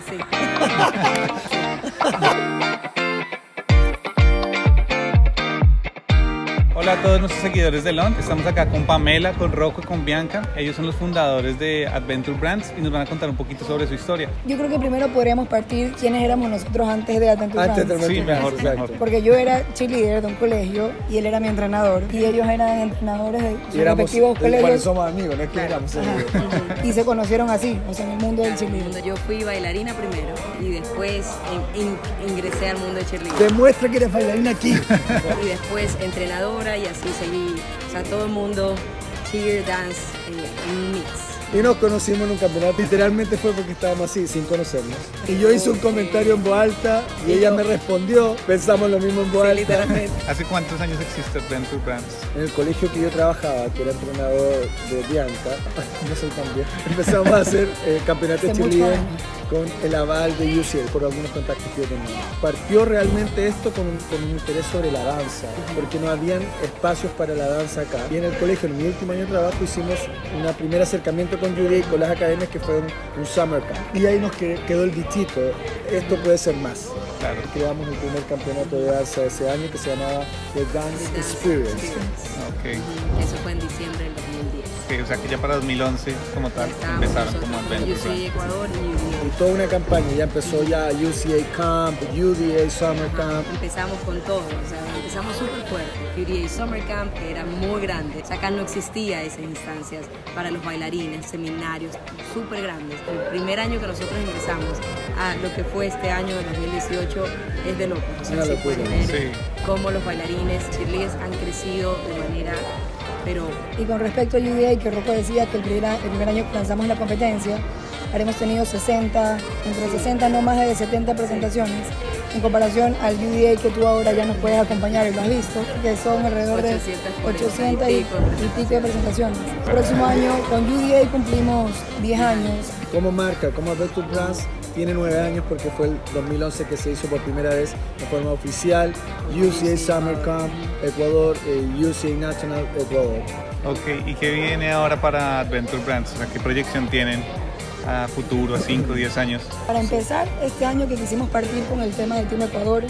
Cheerleader, sí. Hola a todos nuestros seguidores de LON. Estamos acá con Pamela, con Rocco y con Bianca. Ellos son los fundadores de Adventure Brands y nos van a contar un poquito sobre su historia. Yo creo que primero podríamos partir quiénes éramos nosotros antes de Adventure Antes de Brands. Sí, Adventure mejor, Brands, mejor. Porque yo era cheerleader de un colegio y él era mi entrenador. Y ellos eran entrenadores de sus respectivos bueno, colegios. somos amigos, no es que éramos. Y se conocieron así, o sea, en el mundo del cheerleading. Cuando yo fui bailarina primero y después in- in- ingresé al mundo de cheerleader. Demuestra que eres bailarina aquí. Y después entrenadora y así seguí. O sea, todo el mundo cheer, dance, eh, un mix. Y nos conocimos en un campeonato. Literalmente fue porque estábamos así, sin conocernos. Y yo hice un comentario en voz alta y ella me respondió. Pensamos lo mismo en voz Sí, alta. literalmente. ¿Hace cuántos años existe Adventure Brands? En el colegio que yo trabajaba, que era entrenador de Bianca, no soy tan bien, empezamos a hacer eh, campeonatos de cheerleading. Con el aval de UCL, por algunos contactos que yo tenía. Partió realmente esto con un, con un interés sobre la danza, porque no habían espacios para la danza acá. Y en el colegio, en mi último año de trabajo, hicimos un primer acercamiento con Judy y con las academias que fue un, un summer camp. Y ahí nos que- quedó el bichito, esto puede ser más. Claro. Creamos el primer campeonato de danza ese año que se llamaba The Dance Experience. Ok. Eso fue en diciembre del 2010. Ok, O sea que ya para 2011 como tal Estábamos empezaron como con Adventure UCA. Ecuador y UDA. Y toda una campaña, ya empezó ya UCA Camp, UDA Summer Camp. Empezamos con todo, o sea, empezamos súper fuerte. UDA Summer Camp, que era muy grande. O sea, acá no existía esas instancias para los bailarines, seminarios súper grandes. El primer año que nosotros ingresamos a lo que fue este año de 2018 es de locos. O sea, Una sí locura, pueden ver sí. cómo los bailarines cheerleaders han crecido de manera, pero Y con respecto a UDA, que Rocco decía que el primer, el primer año que lanzamos la competencia, habremos tenido 60, entre 60 no más de 70 presentaciones, en comparación al UDA que tú ahora ya nos puedes acompañar y lo has visto, que son alrededor de 840 800 y, y pico de presentaciones. El próximo año con UDA cumplimos 10 años. Como marca, como Adventure Brands, tiene nueve años porque fue el 2011 que se hizo por primera vez de forma oficial. UCA Summer Camp Ecuador, eh, UCA National Ecuador. Ok, ¿y qué viene ahora para Adventure Brands? O sea, ¿qué proyección tienen a futuro, a 5, 10 años? Para empezar, este año que quisimos partir con el tema del Team Ecuador,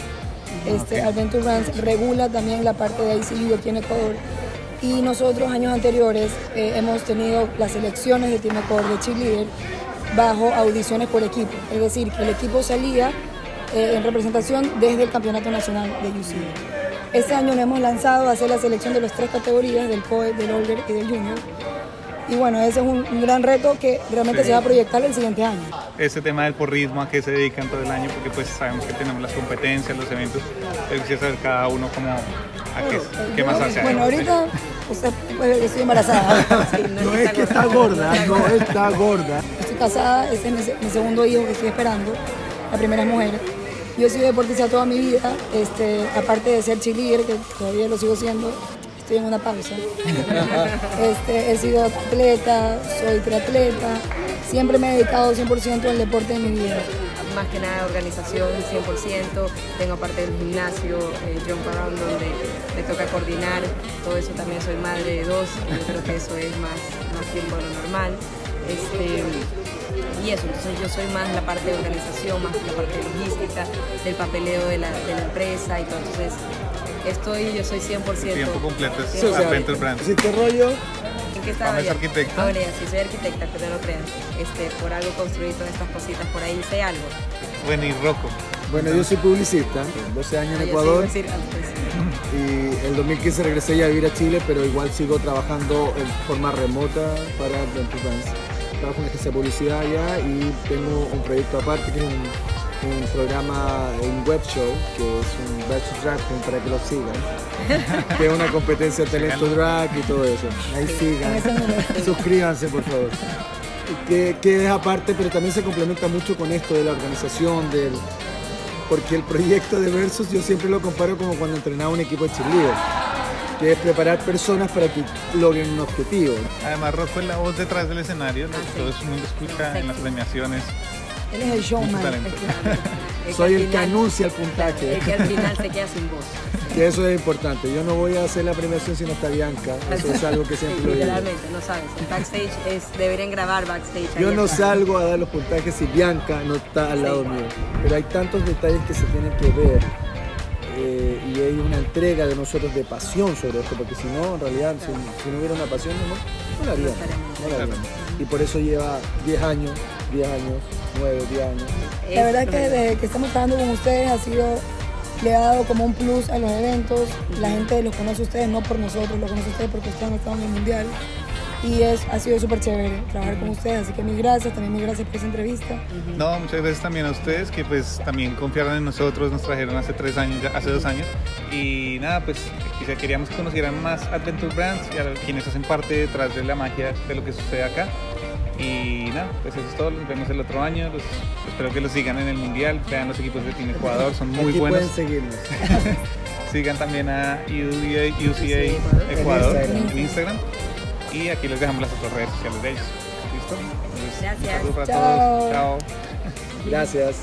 este. Adventure Brands regula también la parte de ICU aquí en Ecuador. Y nosotros, años anteriores, eh, hemos tenido las selecciones de Team Ecuador de cheerleader bajo audiciones por equipo. Es decir, que el equipo salía eh, en representación desde el Campeonato Nacional de UCA. Este año nos hemos lanzado a hacer la selección de las tres categorías, del COE, del Older y del Junior. Y bueno, ese es un, un gran reto que realmente Sí. se va a proyectar el siguiente año. Ese tema del porrismo, ¿a qué se dedican todo el año? Porque pues sabemos que tenemos las competencias, los eventos, pero quisiera saber cada uno como a qué, qué más hace. Bueno, ahorita usted puede ver que estoy embarazada. sí, No es que está gorda, no está gorda. Casada, este es mi, se- mi segundo hijo que estoy esperando. La primera es mujer. Yo he sido deportista toda mi vida, este, aparte de ser cheerleader, que todavía lo sigo siendo, estoy en una pausa. Este, he sido atleta, soy triatleta, siempre me he dedicado 100% al deporte de mi vida. más que nada organización 100%, tengo aparte del gimnasio, eh, Jump Around, donde me toca coordinar, todo eso también soy madre de dos, y yo creo que eso es más, más tiempo de lo normal. Este, y eso, entonces yo soy más la parte de organización, más la parte de logística, del papeleo de la, de la empresa y todo, entonces estoy, yo soy 100%. Tiempo completo es Sí, o sea, rollo, ¿En qué estaba yo? arquitecta. Ahora sí, soy arquitecta, que no lo crean. Este, por algo construí todas estas cositas, por ahí hice algo. Bueno, y Rocco. bueno, yo soy publicista, 12 años Ah, en yo Ecuador. antes. Y el 2015 regresé ya a vivir a Chile, pero igual sigo trabajando en forma remota para Adventure Brands. Trabajo en una agencia de publicidad allá y tengo un proyecto aparte que es un, un programa, un web show, que es un versus drag para que lo sigan. que es una competencia de talento drag y todo eso. Ahí sigan. Suscríbanse, por favor. Que, que es aparte, pero también se complementa mucho con esto de la organización, del, porque el proyecto de Versus yo siempre lo comparo como cuando entrenaba un equipo de cheerleader, que es preparar personas para que logren un objetivo. Además, Rocco es la voz detrás del escenario, lo que Ah, sí. todo el mundo escucha en las premiaciones. Él es el showman. Soy el que anuncia el puntaje. Es que al final se queda sin voz. Que eso es importante. Yo no voy a hacer la premiación si no está Bianca. Eso es algo que siempre lo digo. Literalmente, no sabes. El backstage es, deberían grabar backstage. Yo no salgo a dar los puntajes si Bianca no está al lado Sí. mío. Pero hay tantos detalles que se tienen que ver. Eh, y hay una entrega de nosotros de pasión sobre esto, porque si no, en realidad, si, si no hubiera una pasión, no, no lo haríamos. No lo haríamos. Y por eso lleva 10 años, 10 años, 9, 10 años. La verdad Es que desde que estamos trabajando con ustedes ha sido, le ha dado como un plus a los eventos. La gente los conoce a ustedes, no por nosotros, los conoce a ustedes porque ustedes han estado en el mundial. Y es, ha sido súper chévere trabajar con ustedes, así que mil gracias, también mil gracias por esa entrevista. No, muchas gracias también a ustedes que pues también confiaron en nosotros, nos trajeron hace tres años, hace dos años y nada, pues quizá queríamos que conocieran más Adventure Brands y a quienes hacen parte detrás de la magia de lo que sucede acá. Y nada, pues eso es todo, nos vemos el otro año, los- espero que los sigan en el Mundial, vean los equipos de Team Ecuador, son muy Aquí buenos. pueden seguirnos. Sigan también a UCA, UCA Ecuador. Ecuador En en Instagram. Y aquí les dejamos las otras redes sociales de ellos. ¿Listo? Entonces, un Gracias. saludo para Chao. todos. Chao. Gracias.